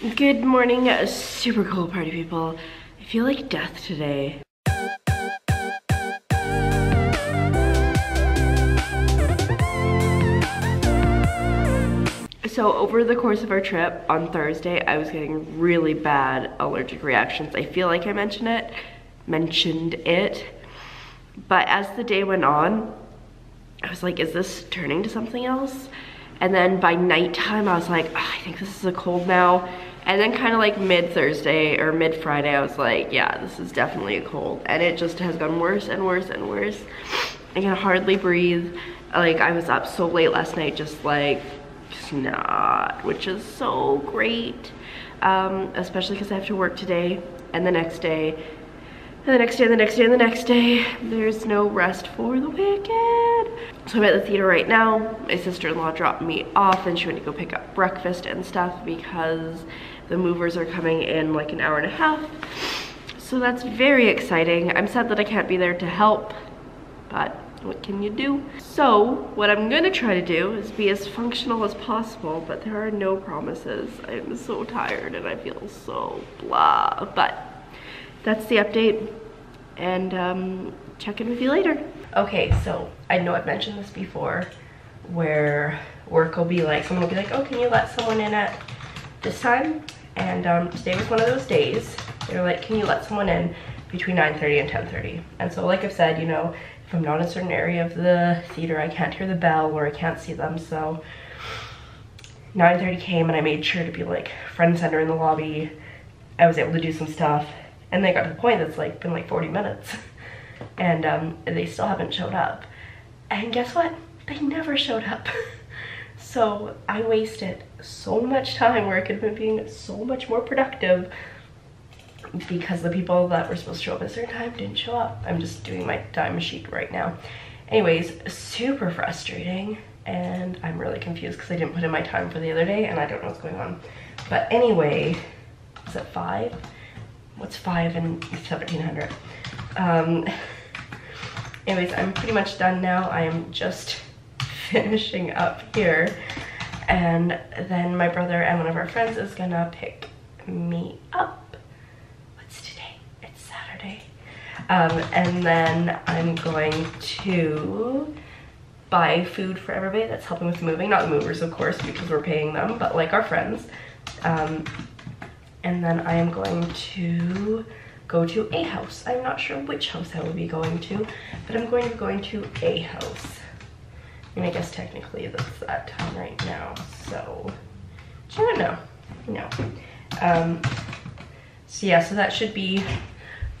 Good morning, uh, super cool party people. I feel like death today. So over the course of our trip on Thursday, I was getting really bad allergic reactions. I feel like I mentioned it, mentioned it. But as the day went on, I was like, is this turning to something else? And then by nighttime, I was like, oh, I think this is a cold now. And then kind of like mid Thursday or mid Friday, I was like, yeah, this is definitely a cold. And it just has gotten worse and worse and worse. I can hardly breathe. Like I was up so late last night, just like not, which is so great. Um, especially because I have to work today and the next day and the next day, and the next day, and the next day. There's no rest for the wicked. So I'm at the theater right now. My sister-in-law dropped me off and she went to go pick up breakfast and stuff because the movers are coming in like an hour and a half. So that's very exciting. I'm sad that I can't be there to help, but what can you do? So what I'm gonna try to do is be as functional as possible, but there are no promises. I'm so tired and I feel so blah, but that's the update and um, check in with you later. Okay, so I know I've mentioned this before where work will be like, someone will be like, oh, can you let someone in at this time? And um, today was one of those days. They're like, can you let someone in between 9.30 and 10.30? And so like I've said, you know, if I'm not in a certain area of the theater, I can't hear the bell or I can't see them. So 9.30 came and I made sure to be like friend center in the lobby. I was able to do some stuff. And they got to the point that's like been like 40 minutes. And um, they still haven't showed up. And guess what? They never showed up. so I wasted so much time where I could have been being so much more productive because the people that were supposed to show up at a certain time didn't show up. I'm just doing my time sheet right now. Anyways, super frustrating and I'm really confused because I didn't put in my time for the other day and I don't know what's going on. But anyway, is it five? What's five in 1700? Um, anyways, I'm pretty much done now. I am just finishing up here and then my brother and one of our friends is gonna pick me up What's today? It's Saturday. Um, and then I'm going to buy food for everybody that's helping with moving. Not movers, of course, because we're paying them, but like our friends. Um, and then I am going to go to a house. I'm not sure which house I will be going to, but I'm going to be going to a house. And I guess technically that's that time right now, so I don't know. No. Um, so yeah, so that should be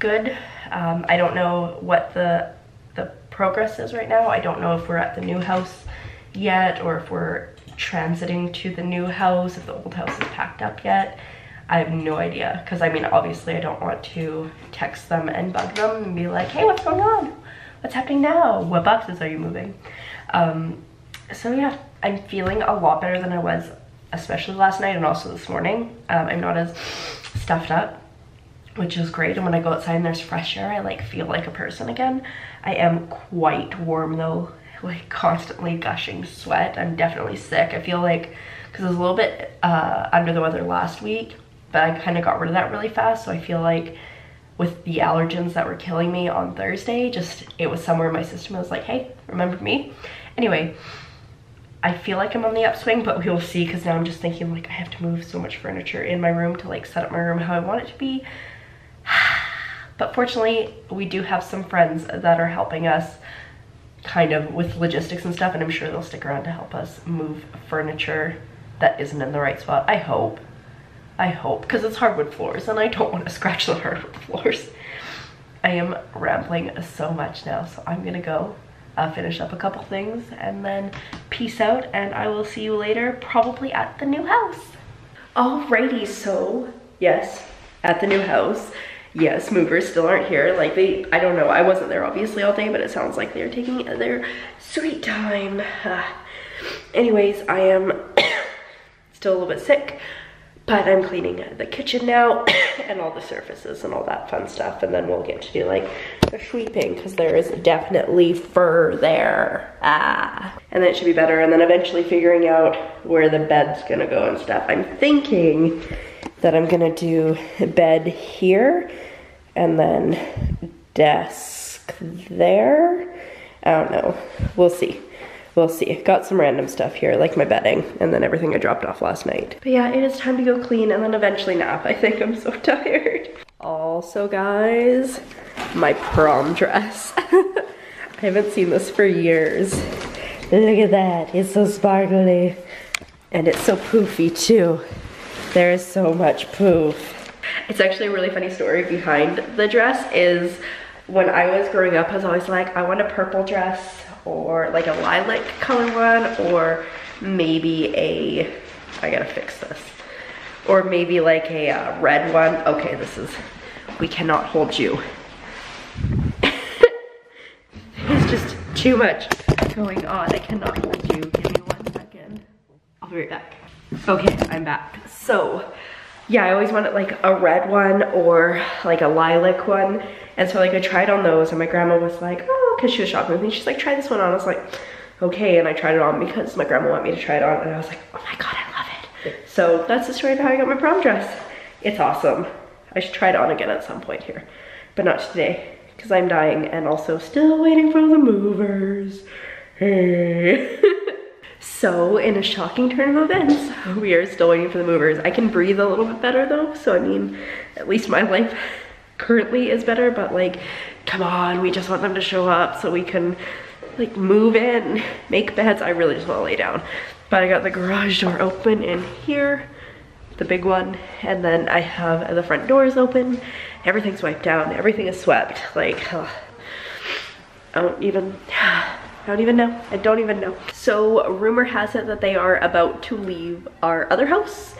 good. Um, I don't know what the, the progress is right now. I don't know if we're at the new house yet or if we're transiting to the new house, if the old house is packed up yet. I have no idea because I mean obviously I don't want to text them and bug them and be like hey what's going on what's happening now what boxes are you moving um, so yeah I'm feeling a lot better than I was especially last night and also this morning um, I'm not as stuffed up which is great. And when I go outside and there's fresh air, I like feel like a person again. I am quite warm though, like constantly gushing sweat. I'm definitely sick. I feel like, because I was a little bit uh, under the weather last week, but I kind of got rid of that really fast. So I feel like with the allergens that were killing me on Thursday, just it was somewhere in my system. I was like, hey, remember me? Anyway, I feel like I'm on the upswing, but we will see because now I'm just thinking like I have to move so much furniture in my room to like set up my room how I want it to be. But fortunately, we do have some friends that are helping us kind of with logistics and stuff, and I'm sure they'll stick around to help us move furniture that isn't in the right spot. I hope. I hope, because it's hardwood floors, and I don't want to scratch the hardwood floors. I am rambling so much now, so I'm gonna go uh, finish up a couple things and then peace out, and I will see you later, probably at the new house. Alrighty, so yes, at the new house yes, movers still aren't here. Like they, I don't know, I wasn't there obviously all day, but it sounds like they're taking their sweet time. Anyways, I am still a little bit sick, but I'm cleaning the kitchen now and all the surfaces and all that fun stuff. And then we'll get to do like the sweeping because there is definitely fur there. Ah, and then it should be better. And then eventually figuring out where the bed's gonna go and stuff. I'm thinking that I'm gonna do bed here and then desk there. I don't know. We'll see. We'll see. Got some random stuff here, like my bedding, and then everything I dropped off last night. But yeah, it is time to go clean and then eventually nap. I think I'm so tired. Also, guys, my prom dress. I haven't seen this for years. Look at that, it's so sparkly. And it's so poofy too. There is so much poof. It's actually a really funny story behind the dress is when I was growing up, I was always like, I want a purple dress or like a lilac color one or maybe a, I gotta fix this, or maybe like a uh, red one. Okay, this is, we cannot hold you. There's just too much going on. I cannot hold you. Give me one second. I'll be right back. Okay, I'm back. So, yeah, I always wanted like a red one or like a lilac one. And so like I tried on those and my grandma was like, oh, cause she was shopping with me. She's like, try this one on. I was like, okay. And I tried it on because my grandma wanted me to try it on. And I was like, oh my God, I love it. So that's the story of how I got my prom dress. It's awesome. I should try it on again at some point here, but not today because I'm dying and also still waiting for the movers. Hey. so in a shocking turn of events, we are still waiting for the movers. I can breathe a little bit better though. So I mean, at least my life currently is better, but like, come on, we just want them to show up so we can like move in, make beds. I really just wanna lay down. But I got the garage door open in here, the big one, and then I have the front doors open. Everything's wiped down, everything is swept. Like, uh, I don't even, I don't even know. I don't even know. So rumor has it that they are about to leave our other house.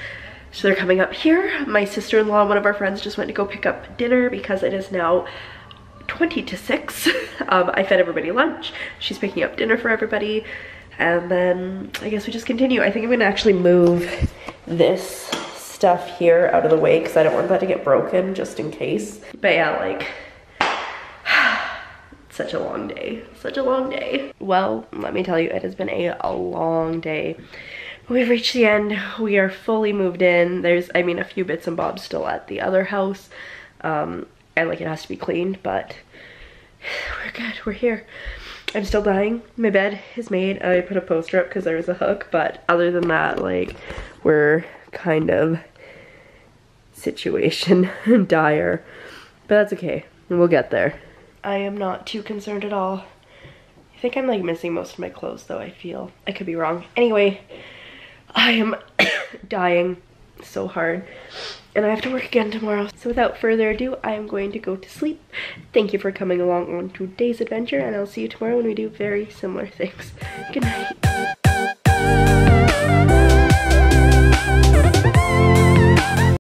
So they're coming up here. My sister-in-law and one of our friends just went to go pick up dinner because it is now 20 to 6. Um, I fed everybody lunch. She's picking up dinner for everybody. And then I guess we just continue. I think I'm gonna actually move this stuff here out of the way because I don't want that to get broken just in case. But yeah, like such a long day, such a long day. Well, let me tell you, it has been a, a long day. We've reached the end. We are fully moved in. There's, I mean, a few bits and bobs still at the other house. Um, like it has to be cleaned, but we're good, we're here. I'm still dying. My bed is made. I put a poster up because there was a hook, but other than that, like, we're kind of situation dire. But that's okay. We'll get there. I am not too concerned at all. I think I'm like missing most of my clothes though, I feel. I could be wrong. Anyway, I am dying so hard and I have to work again tomorrow. So without further ado, I am going to go to sleep. Thank you for coming along on today's adventure and I'll see you tomorrow when we do very similar things. Good night.